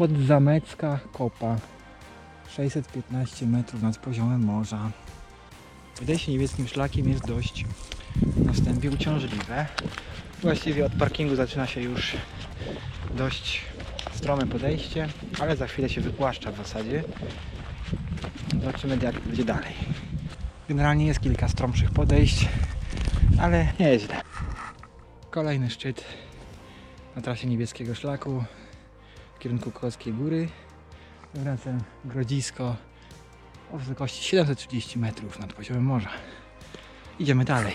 Podzamecka Kopa. 615 metrów nad poziomem morza. Wydejście niebieskim szlakiem jest dość na wstępie uciążliwe. Właściwie od parkingu zaczyna się już dość strome podejście, ale za chwilę się wypłaszcza w zasadzie. Zobaczymy jak będzie dalej. Generalnie jest kilka stromszych podejść, ale nieźle. Kolejny szczyt na trasie niebieskiego szlaku kierunku Kłodzkiej Góry. Wracam Grodzisko o wysokości 730 metrów nad poziomem morza. Idziemy dalej.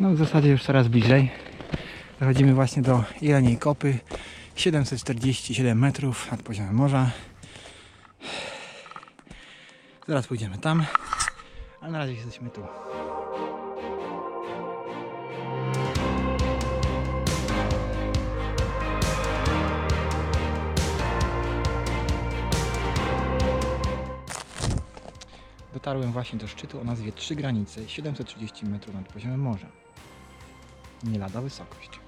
No w zasadzie już coraz bliżej. Dochodzimy właśnie do Jeleniej Kopy. 747 metrów nad poziomem morza. Zaraz pójdziemy tam, ale na razie jesteśmy tu. Dotarłem właśnie do szczytu o nazwie Trzy Granice, 730 metrów nad poziomem morza. Nie lada wysokość.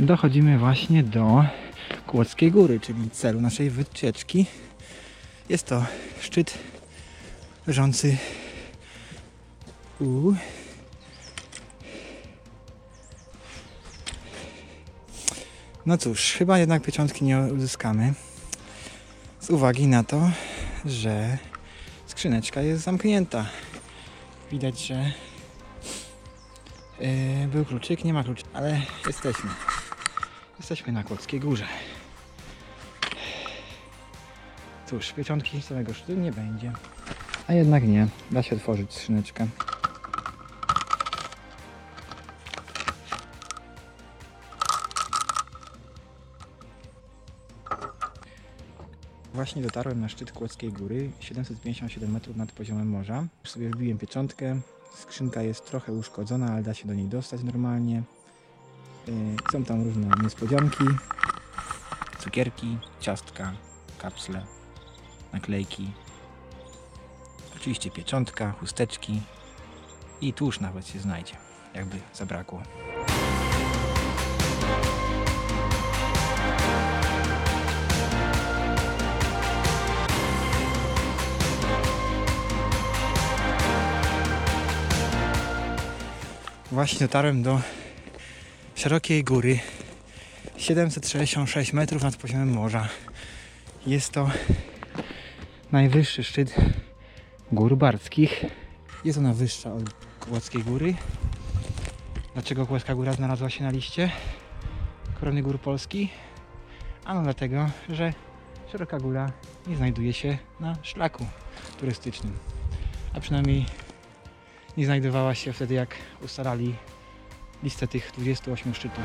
Dochodzimy właśnie do Kłodzkiej Góry, czyli celu naszej wycieczki. Jest to szczyt leżący u No cóż, chyba jednak pieczątki nie uzyskamy. Z uwagi na to, że skrzyneczka jest zamknięta. Widać, że yy, był kluczyk, nie ma kluczyka, ale jesteśmy. Jesteśmy na Kłodzkiej Górze. Cóż, pieczątki samego szczytu nie będzie. A jednak nie, da się otworzyć skrzyneczkę. Właśnie dotarłem na szczyt Kłodzkiej Góry, 757 metrów nad poziomem morza. Już sobie wbiłem pieczątkę. Skrzynka jest trochę uszkodzona, ale da się do niej dostać normalnie. Yy, Są tam różne niespodzianki, cukierki, ciastka, kapsle, naklejki. Oczywiście pieczątka, chusteczki i tłuszcz nawet się znajdzie, jakby zabrakło. Właśnie dotarłem do szerokiej góry 766 metrów nad poziomem morza. Jest to najwyższy szczyt gór barskich. Jest ona wyższa od Kłodzkiej Góry. Dlaczego Kłodzka Góra znalazła się na liście Korony Gór Polski? Ano dlatego, że Szeroka Góra nie znajduje się na szlaku turystycznym. A przynajmniej nie znajdowała się wtedy, jak ustalali listę tych 28 szczytów.